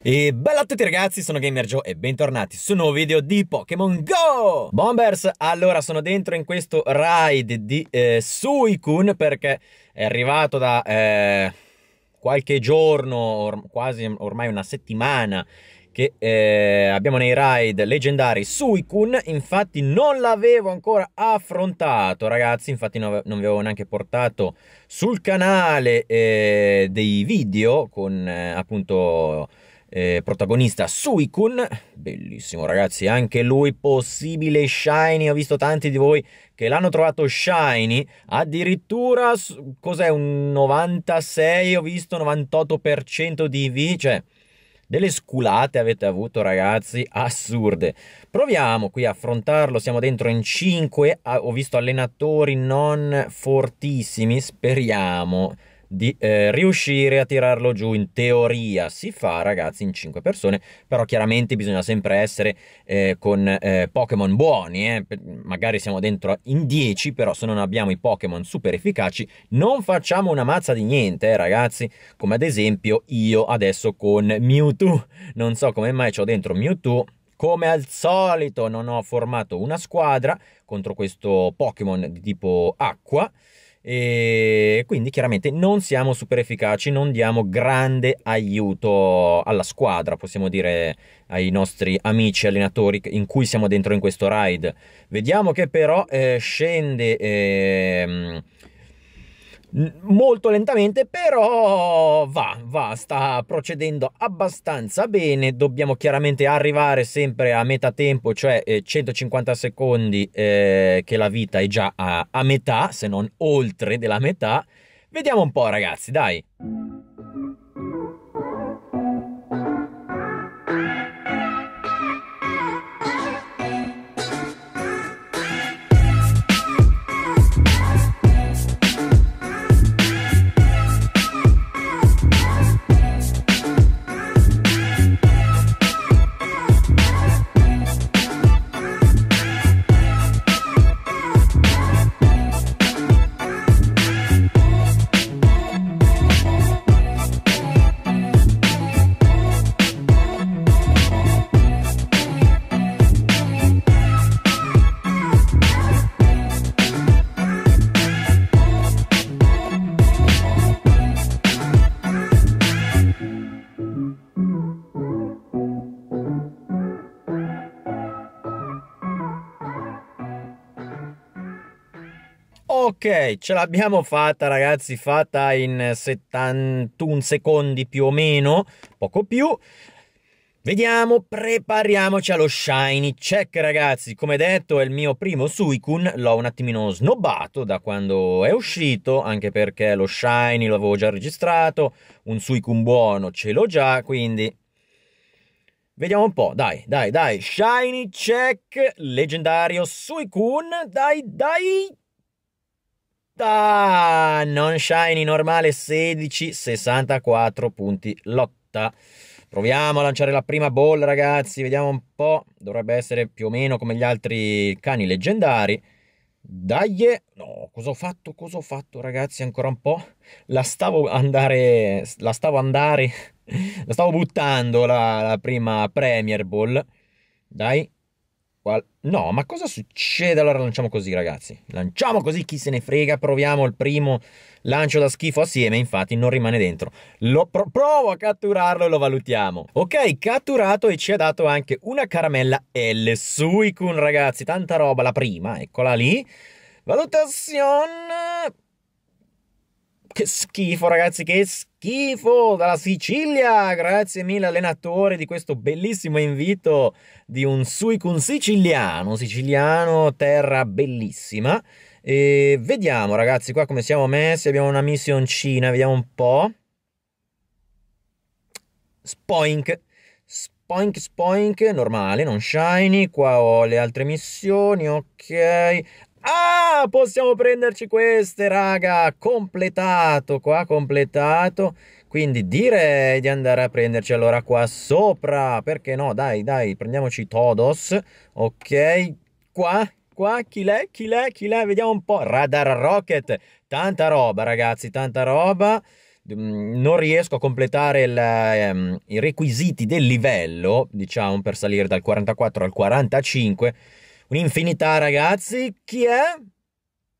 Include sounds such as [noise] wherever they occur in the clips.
E bella a tutti ragazzi, sono Gamer Joe e bentornati su un nuovo video di Pokémon GO! Bombers, allora sono dentro in questo ride di eh, Suicune perché è arrivato da eh, qualche giorno, or quasi ormai una settimana che eh, abbiamo nei ride leggendari Suicune, infatti non l'avevo ancora affrontato ragazzi, infatti non, non vi avevo neanche portato sul canale eh, dei video con eh, appunto eh, protagonista Suicune, bellissimo ragazzi, anche lui possibile shiny, ho visto tanti di voi che l'hanno trovato shiny, addirittura cos'è un 96, ho visto 98% di V, cioè delle sculate avete avuto ragazzi assurde. Proviamo qui a affrontarlo siamo dentro in 5 ho visto allenatori non fortissimi speriamo di eh, riuscire a tirarlo giù. In teoria si fa ragazzi in 5 persone però chiaramente bisogna sempre essere eh, con eh, Pokémon buoni eh. magari siamo dentro in 10 però se non abbiamo i Pokémon super efficaci non facciamo una mazza di niente eh, ragazzi. Come ad esempio io adesso con Mewtwo. Non so come mai ho dentro Mewtwo. Come al solito non ho formato una squadra contro questo Pokémon di tipo acqua e quindi chiaramente non siamo super efficaci, non diamo grande aiuto alla squadra, possiamo dire ai nostri amici allenatori in cui siamo dentro in questo ride. Vediamo che però eh, scende... Eh, molto lentamente, però va, va, sta procedendo abbastanza bene. Dobbiamo chiaramente arrivare sempre a metà tempo, cioè eh, 150 secondi eh, che la vita è già a, a metà, se non oltre della metà. Vediamo un po', ragazzi, dai. Ok, ce l'abbiamo fatta ragazzi, fatta in 71 secondi più o meno, poco più. Vediamo, prepariamoci allo shiny check ragazzi, come detto è il mio primo Suicune, l'ho un attimino snobbato da quando è uscito, anche perché lo shiny l'avevo già registrato, un Suicune buono ce l'ho già, quindi Vediamo un po', dai, dai, dai, shiny check, leggendario Suicune, dai, dai, Ah, non shiny normale 16, 64 punti lotta. Proviamo a lanciare la prima ball, ragazzi. Vediamo un po'. Dovrebbe essere più o meno come gli altri cani leggendari. Dai! No, cosa ho fatto? Cosa ho fatto, ragazzi? Ancora un po'. La stavo andare... La stavo andare... [laughs] la stavo buttando la, la prima Premier Ball. Dai. No, ma cosa succede? Allora lanciamo così, ragazzi. Lanciamo così, chi se ne frega. Proviamo il primo lancio da schifo assieme, infatti non rimane dentro. Lo pro provo a catturarlo e lo valutiamo. Ok, catturato e ci ha dato anche una caramella L. Suicune, ragazzi. Tanta roba, la prima, eccola lì. Valutazione che schifo, ragazzi, che schifo! Dalla Sicilia! Grazie mille, allenatore, di questo bellissimo invito di un Suicun siciliano. Siciliano, terra bellissima. E vediamo, ragazzi, qua come siamo messi. Abbiamo una missioncina, vediamo un po'. Spoink. Spoink, spoink, normale, non shiny. Qua ho le altre missioni, ok. Ah, possiamo prenderci queste, raga. Completato, qua completato. Quindi direi di andare a prenderci allora qua sopra. Perché no? Dai, dai, prendiamoci Todos. Ok. qua, qua, chi l'è, chi l'è, chi l'è, vediamo un po', Radar Rocket, tanta roba ragazzi, tanta roba, mm, non riesco a completare il, um, i requisiti del livello, diciamo, per salire dal 44 al 45, un'infinità ragazzi, chi è?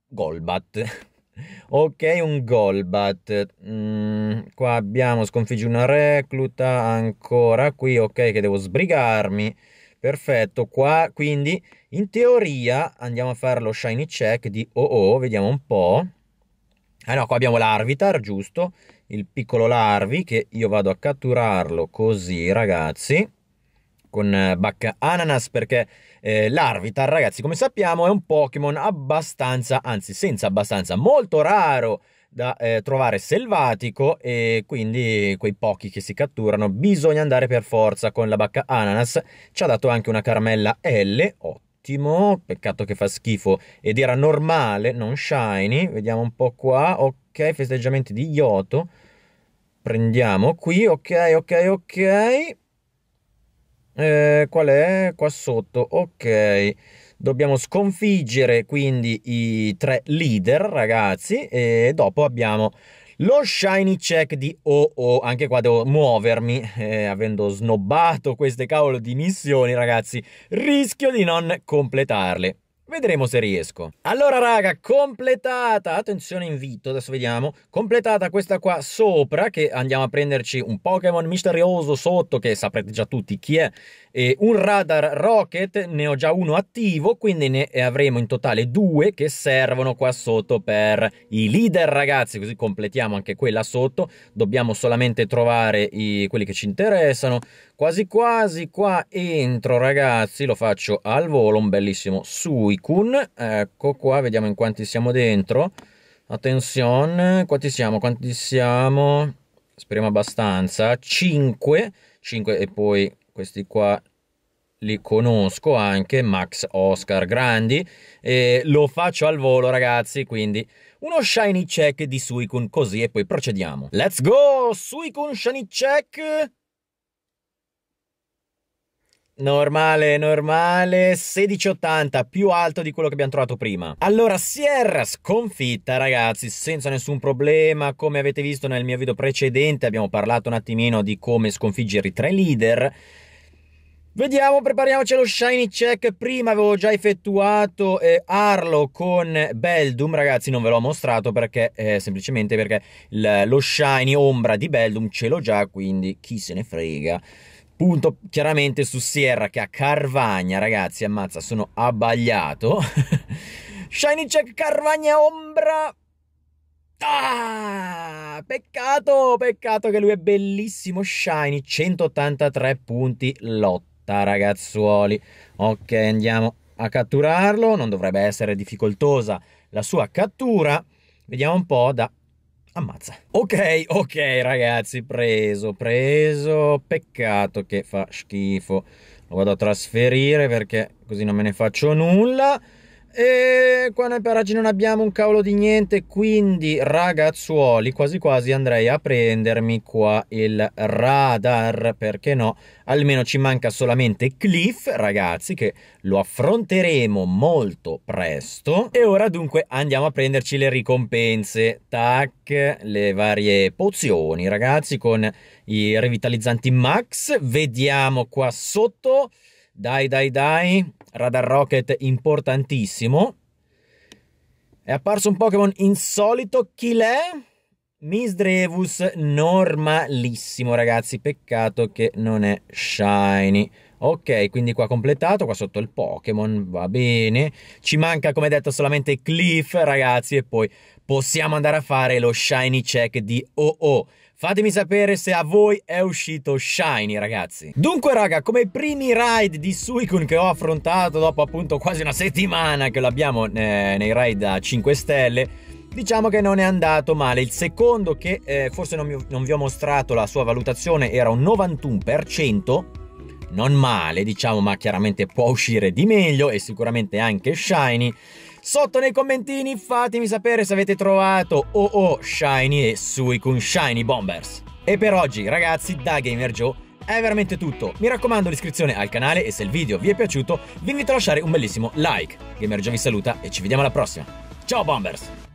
Golbat. [laughs] Ok, un Golbat. Mm, qua abbiamo sconfiggi una recluta ancora. Qui, ok, che devo sbrigarmi. Perfetto, qua quindi in teoria andiamo a fare lo shiny check di OO, vediamo un po'. Ah no, qua abbiamo l'Arvitar, giusto? Il piccolo Larvi che io vado a catturarlo così, ragazzi con eh, Bacca Ananas perché eh, l'Arvitar, ragazzi, come sappiamo è un Pokémon abbastanza, anzi senza abbastanza, molto raro da eh, trovare selvatico e quindi quei pochi che si catturano bisogna andare per forza con la Bacca Ananas. Ci ha dato anche una caramella L, ottimo, peccato che fa schifo ed era normale, non shiny. Vediamo un po' qua, ok, festeggiamenti di Yoto. Prendiamo qui, ok, ok, ok. Eh, qual è? Qua sotto, ok. Dobbiamo sconfiggere quindi i tre leader, ragazzi, e dopo abbiamo lo shiny check di OO. Anche qua devo muovermi, eh, avendo snobbato queste cavolo di missioni, ragazzi, rischio di non completarle. Vedremo se riesco. Allora raga, completata, attenzione invito, adesso vediamo, completata questa qua sopra che andiamo a prenderci un Pokémon misterioso sotto che saprete già tutti chi è e un radar rocket, ne ho già uno attivo, quindi ne avremo in totale due che servono qua sotto per i leader ragazzi, così completiamo anche quella sotto, dobbiamo solamente trovare i, quelli che ci interessano, quasi quasi qua entro ragazzi, lo faccio al volo, un bellissimo Suicune, ecco qua, vediamo in quanti siamo dentro, attenzione, quanti siamo, quanti siamo, speriamo abbastanza, 5, 5 e poi questi qua li conosco anche, Max Oscar Grandi, e lo faccio al volo ragazzi, quindi uno shiny check di Suicune così e poi procediamo. Let's go! Suicune shiny check! Normale, normale, 1680, più alto di quello che abbiamo trovato prima. Allora, Sierra sconfitta, ragazzi, senza nessun problema. Come avete visto nel mio video precedente, abbiamo parlato un attimino di come sconfiggere i tre leader. Vediamo, prepariamoci allo shiny check. Prima avevo già effettuato eh, Arlo con Beldum, ragazzi, non ve l'ho mostrato perché eh, semplicemente perché lo shiny ombra di Beldum ce l'ho già, quindi chi se ne frega. Punto chiaramente su Sierra che a Carvagna, ragazzi, ammazza, sono abbagliato. [laughs] shiny check Carvagna ombra. Ah, peccato, peccato che lui è bellissimo shiny, 183 punti realtà, ragazzuoli. Ok, andiamo a catturarlo. Non dovrebbe essere difficoltosa la sua cattura. Vediamo un po' da... Ammazza. Ok, ok, ragazzi, preso, preso. Peccato che fa schifo. Lo vado a trasferire perché così non me ne faccio nulla. E qua nel paraggi non abbiamo un cavolo di niente, quindi ragazzuoli, quasi quasi andrei a prendermi qua il radar, perché no? Almeno ci manca solamente Cliff, ragazzi, che lo affronteremo molto presto. E ora dunque andiamo a prenderci le ricompense, tac, le varie pozioni, ragazzi, con i revitalizzanti max. Vediamo qua sotto... Dai, dai, dai. Radar Rocket importantissimo. È apparso un Pokémon insolito. Chi l'è? Misdrevus normalissimo, ragazzi. Peccato che non è shiny. Ok, quindi qua completato, qua sotto il Pokémon, va bene. Ci manca, come detto, solamente Cliff, ragazzi, e poi possiamo andare a fare lo shiny check di OO. Fatemi sapere se a voi è uscito shiny, ragazzi. Dunque, raga, come primi ride di Suicune che ho affrontato dopo appunto quasi una settimana che l'abbiamo eh, nei ride a 5 stelle, diciamo che non è andato male. Il secondo, che eh, forse non, mi, non vi ho mostrato la sua valutazione, era un 91%. Non male, diciamo, ma chiaramente può uscire di meglio e sicuramente anche shiny. Sotto nei commentini fatemi sapere se avete trovato OO Shiny e Suicune Shiny Bombers. E per oggi ragazzi da Gamer Joe è veramente tutto. Mi raccomando l'iscrizione al canale e se il video vi è piaciuto vi invito a lasciare un bellissimo like. Gamer Joe vi saluta e ci vediamo alla prossima. Ciao Bombers!